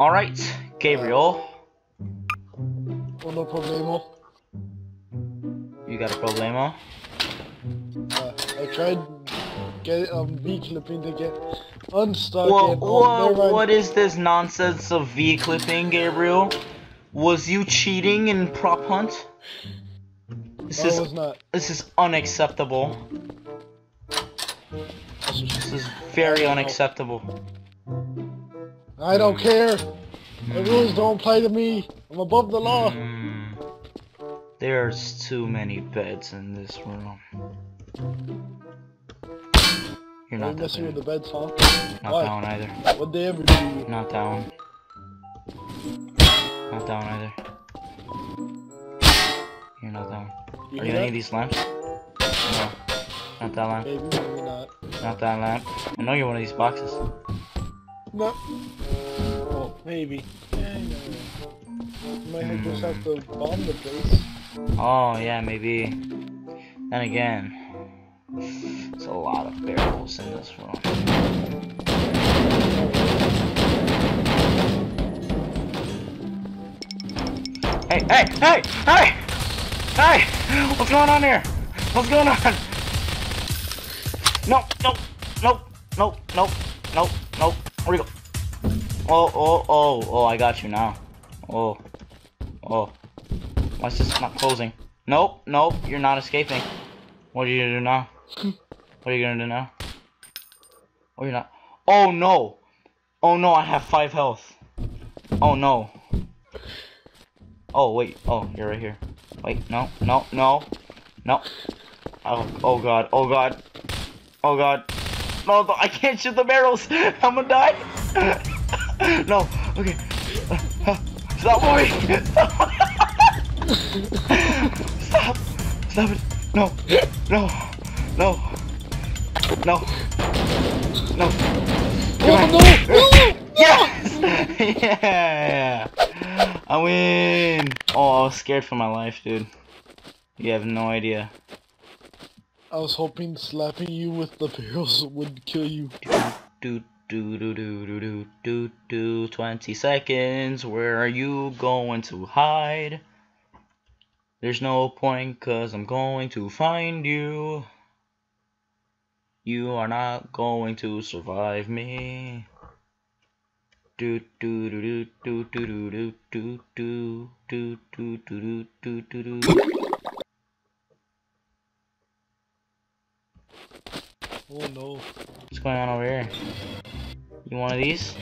Alright, Gabriel. Uno problemo. You got a problemo? Uh, I tried get um V clipping to get unstuck Well, and oh, well, never what is this nonsense of V clipping, Gabriel? Was you cheating in prop hunt? This No, is was not. this is unacceptable. This is very unacceptable. I don't care. The rules don't apply to me. I'm above the law. Hmm. There's too many beds in this room. You're not that messing with the beds, huh? Not Why? that one either. What they ever do? Not that one. Not that one either. You're not that one. You Are you any of these lamps? No. Not that lamp. Maybe, maybe not. Not that lamp. I know you're one of these boxes. No. Oh, maybe. Yeah, you might just have to bomb the place. Oh, yeah, maybe. Then again, it's a lot of barrels in this room. Hey, hey, hey, hey! Hey! What's going on here? What's going on? No, no, no, no, no, no, no. Where you go? Oh, oh, oh, oh, I got you now. Oh, oh. Why is this not closing? Nope, nope, you're not escaping. What are you gonna do now? What are you gonna do now? Oh, you're not. Oh no! Oh no, I have five health. Oh no. Oh wait, oh, you're right here. Wait, no, no, no, no. Oh, oh god, oh god, oh god. I can't shoot the barrels. I'm gonna die. no, okay. Stop moving. Stop. Stop it. No. No. No. No. No. Oh, no! No! Yes! yeah! I win! Oh, I was scared for my life, dude. You have no idea. I was hoping slapping you with the barrels would kill you. Do do do do do do do do 20 seconds. Where are you going to hide? There's no point cause I'm going to find you. You are not going to survive me. Do do do do do do do do do do do do do do do do. Oh no. What's going on over here? You want one of these?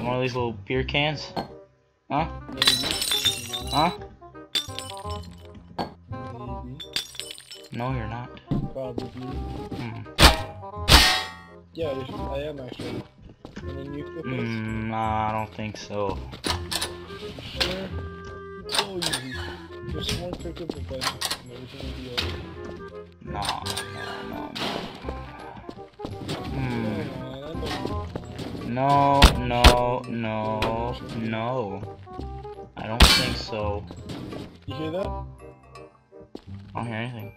One of these little beer cans? Huh? Huh? No, you're not. Probably. Hmm. Yeah, I am actually. And then you this. Mm, nah, I don't think so. Sure. It's so easy. Just one click of the button and everything will be over. No, no, no, no. No, no, no, no. I don't think so. you. Hear that? I don't hear anything.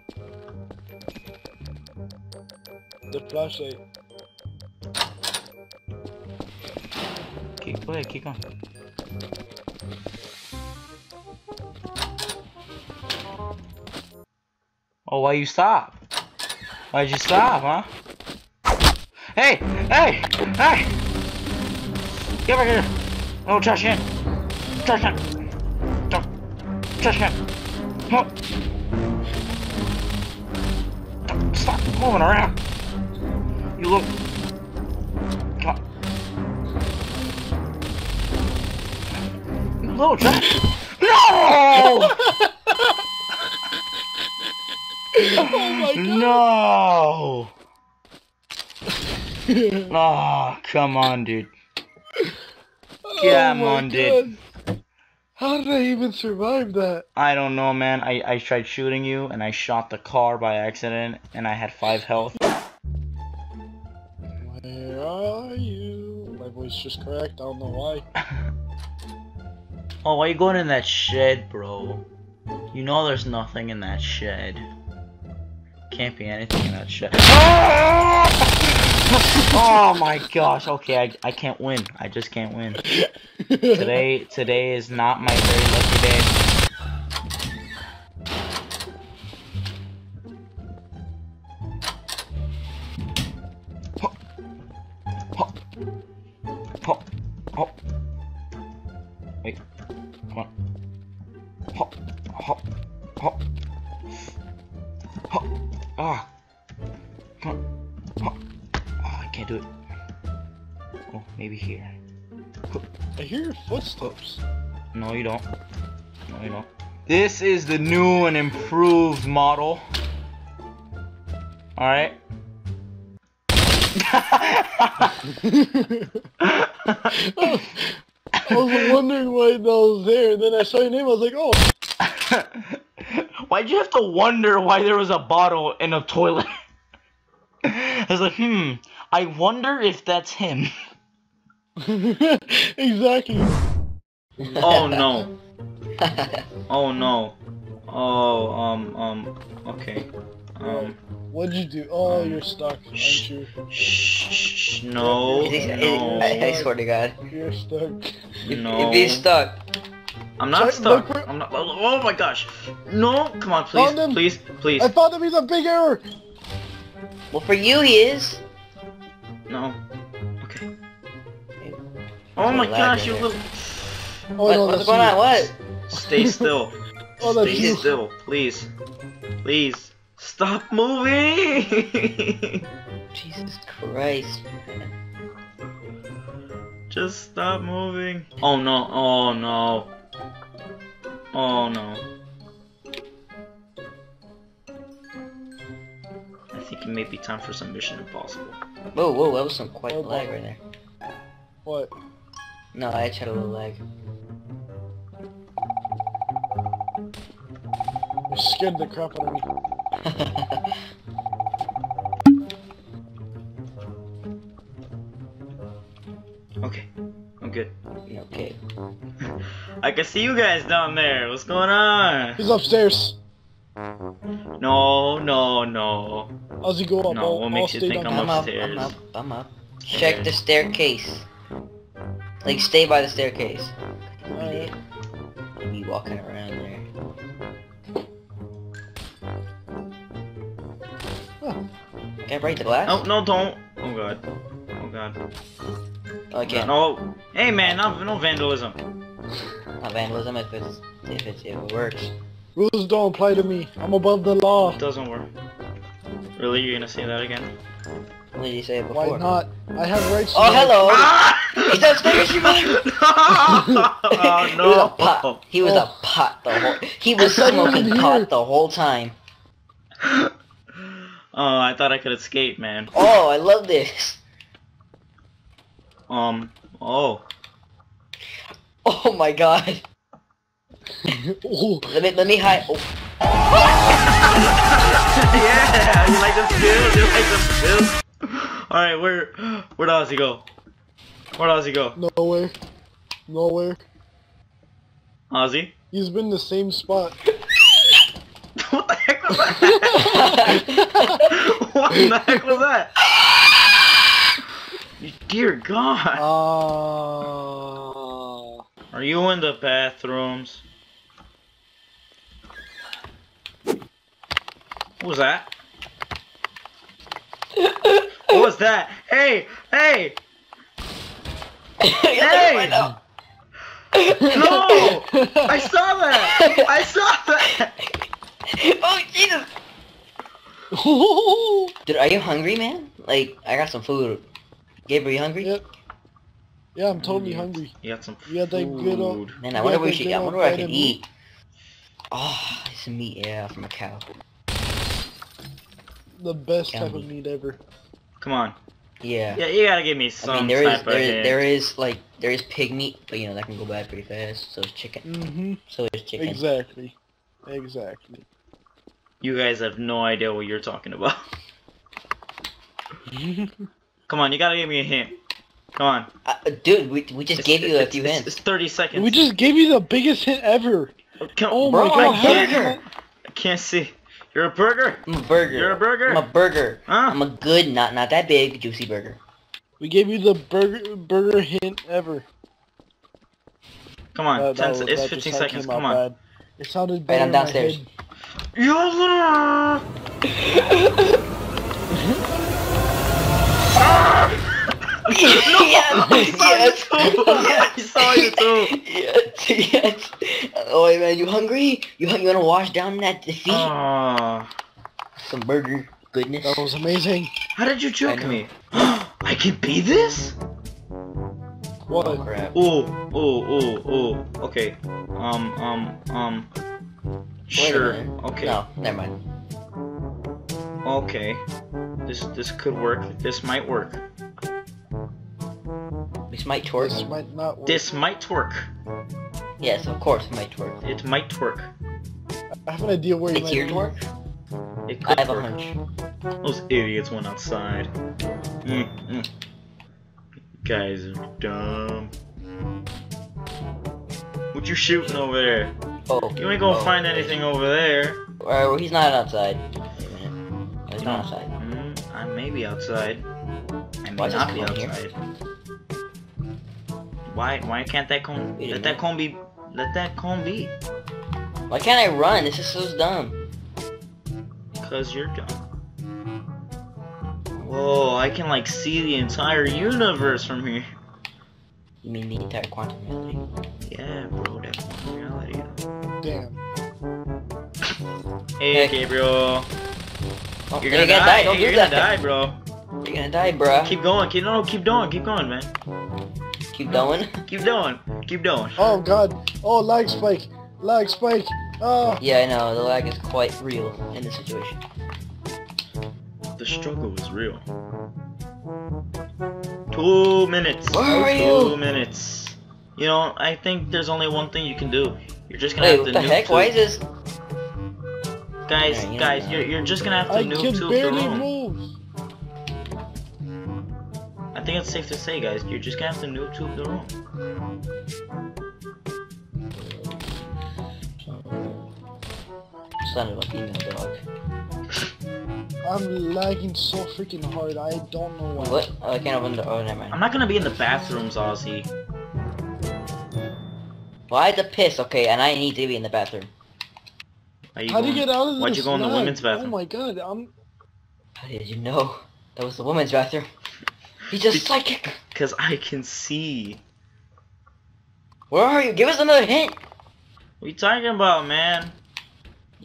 The flashlight. Keep, go ahead, keep going. Oh, why you stop? Why'd you stop, huh? Hey! Hey! Hey! Get over here! Oh, trash can! Trash can! Tra- Trash can! Oh. Stop moving around! You look... Come on. You little trash! No! oh my god! No! Oh, come on, dude. Oh Come on, dude. How did I even survive that? I don't know, man. I, I tried shooting you, and I shot the car by accident, and I had 5 health. Where are you? My voice just cracked. I don't know why. Oh, why you going in that shed, bro? You know there's nothing in that shed. Can't be anything in that shed. Ah! Oh my gosh, okay, I, I can't win. I just can't win. Today, today is not my very lucky day. Do it. Oh, maybe here. I hear your footsteps. No, you don't. No, you don't. This is the new and improved model. Alright. I was wondering why that was there, and then I saw your name. I was like, oh. Why'd you have to wonder why there was a bottle in a toilet? I was like, hmm, I wonder if that's him. exactly. Oh no. Oh no. Oh, um, um, okay. Um, What'd you do? Oh, Um, you're stuck, aren't shh. you? shh, shh, no, Is he- is- no, I, I swear to God. You're stuck. no. If he's stuck, I'm not Sorry, stuck. I'm not. Oh, oh my gosh. No, come on, please, please, please. I found him. He's a big error. Well, for you he is. No. Okay. Oh my gosh, you there. little. Oh what, no, what's going you. on? What? Stay still. Oh, Stay you. still, please. Please. Stop moving! Jesus Christ. man. Just stop moving. Oh no, oh no. Oh no. Think it may be time for some Mission Impossible. Whoa, whoa, that was some quite Oh, lag right there. What? No, I just had a little lag. You scared the crap out of me. Okay, I'm good. okay. I can see you guys down there. What's going on? He's upstairs. No, no, no. How's he go up? No, I'll, what I'll makes you think I'm I'm up, upstairs. I'm up, I'm up. Check the staircase. Like, stay by the staircase. Alright. Me walking around there. Huh. Can I break the glass? No, no, don't. Oh god. Oh god. Oh, I can't. No. Hey man, no, no vandalism. Not vandalism if it's if it's if it works. Rules don't apply to me. I'm above the law. It doesn't work. Really? You're gonna say that again? When did you say it before? Why not? I have rights. to Oh, life. hello! Ah! He's upstairs, you mother- oh He was a pot. He was Oh. a pot the whole. He was smoking pot the whole time. Oh, I thought I could escape, man. Oh, I love this. Um. Oh. Oh my god. Oh, Let me let me hide. Oh, yeah. You like them skills? You like them skills? All right. Where? Where does he go? Where does he go? nowhere. Nowhere. Azi? He's been in the same spot. what the heck was that? what the heck was that? Dear God. Ah. Are you in the bathrooms? What was that? what was that? Hey! Hey! Hey! No. No! I saw that! I saw that! oh Jesus! Dude, are you hungry, man? Like, I got some food. Gabe, are you hungry? Yep. Yeah, I'm totally Mm. hungry. You got some You got that good old- Man, I wonder got where the she. good I wonder where I can meat? eat. Oh, some meat, yeah, from a cow. The best type Yummy. of meat ever. Come on. Yeah. Yeah, you gotta give me some I mean, there is type of there, hint. there is like there is pig meat, but you know that can go bad pretty fast. So is chicken. Mm-hmm. So is chicken. Exactly. Exactly. You guys have no idea what you're talking about. Come on, you gotta give me a hint. Come on. Uh, dude, we, we just It's- gave you a it's- few it's, hints. It's 30 seconds. we just gave you the biggest hint ever. Come, Oh Bro, my god. a how did you burger. not- I can't see. You're a burger? I'm a burger. You're a burger? I'm a burger. Huh? I'm a good, not not that big, juicy burger. We gave you the burger burger hint ever. Come on, That- that 10, was- it's 15 seconds. Come on. bad. It sounded Right, better I'm in my downstairs. head. Yo, yes, I saw you too. yes, yes. Oh wait, man, you hungry? You hungry? You wanna wash down that defeat? Oh, Some burger goodness. That was amazing. how did you choke I me? I can be this? What? Oh crap. Oh, oh, oh, oh. Okay. Um, um, um. Sure. Okay. No, never mind. Okay. This this could work. This might work. This might twerk. This might not work. This might work. Yes, of course, it might twerk. It might work. I have an idea where you might here be. to work? It I could have a work. hunch. Those idiots went outside. Mm, mm. Guys are dumb. What you shooting over there? Oh. You ain't gonna oh. find anything over there. Uh, well, he's not outside. Wait a. He's not outside. Mm, I may be outside. I may Why not this be cone here? Why why can't that cone Wait let that cone be let that cone be? Why can't I run? This is so dumb. Cause you're dumb. Whoa, I can like see the entire universe from here. You mean the entire quantum reality? Yeah, bro, that's one reality. Damn. Hey, Hey. Gabriel. Oh, You're you're gonna, gonna die. Don't You're do gonna die, bro. You're gonna die, bruh. Keep going. Keep no. Keep going. Keep going, man. Keep going. Keep going. Keep going. Oh god. Oh, lag spike. Lag spike. Oh. Yeah, I know. The lag is quite real in this situation. The struggle is real. Two minutes. Where are Two you? minutes. You know, I think there's only one thing you can do. You're just gonna Wait, have what to the nuke heck? Why is this? Guys, Alright, you guys, what? you're, you're just gonna have to I noob can tube the barely move. Think it's safe to say, guys, you're just gonna have to noob tube the room. Son of a female dog. I'm lagging so freaking hard. I don't know why. What? Oh, I can't open the. Oh, never I'm not gonna be in the bathrooms, Azi. Well, I had to piss, okay, and I need to be in the bathroom. Are you How do you get out of this? Why'd you go in the women's oh bathroom? Oh my god. I'm. How did you know? That was the women's bathroom. He's just psychic. Cause I can see. Where are you? Give us another hint. What are you talking about, man?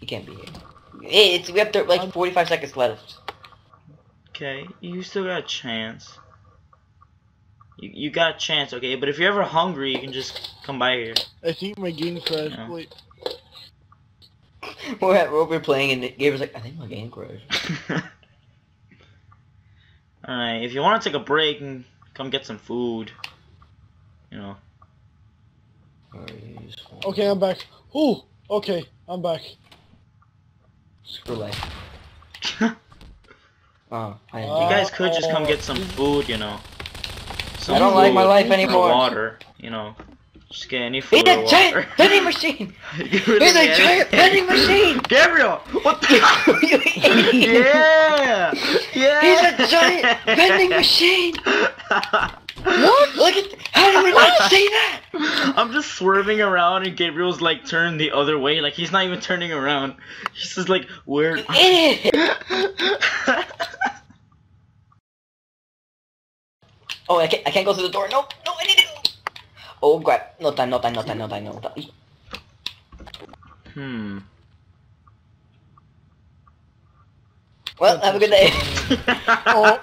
You can't be here. Hey, it's we have to, like 45 seconds left. Okay, you still got a chance. You, you got a chance, okay? But if you're ever hungry, you can just come by here. I think my game crashed. Yeah. Wait. We're at, we're over playing, and Gabriel's like, I think my game crashed. Alright, if you want to take a break and come get some food, you know. Where are you? Okay, I'm back. Ooh, Okay, I'm back. Screw life. Oh, I didn't You guys could just come get some uh, food, you know. Some I don't like my food, life some anymore. Water, you know. Just get any food He's or a giant water. vending machine! He's He's a giant vending machine! Gabriel, what the? you idiot! yeah, yeah. He's a giant vending machine! What? Look at how did we not see that? I'm just swerving around and Gabriel's like turned the other way, like he's not even turning around. He's just like, where? Oh, I can't, I can't go through the door. No, no, I need to. Oh, crap. No time, no time, no time, no time, no time. hmm. Well, have a good day. Oh.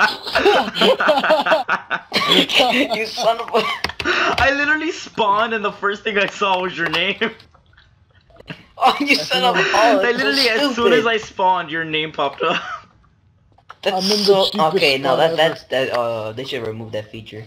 you son of a... I literally spawned and the first thing I saw was your name. Oh, you son of a... Oh, I literally, so as soon as. I spawned, your name popped up. That's I'm in the so... Okay, no, spot that, that's... That, uh, they should remove that feature.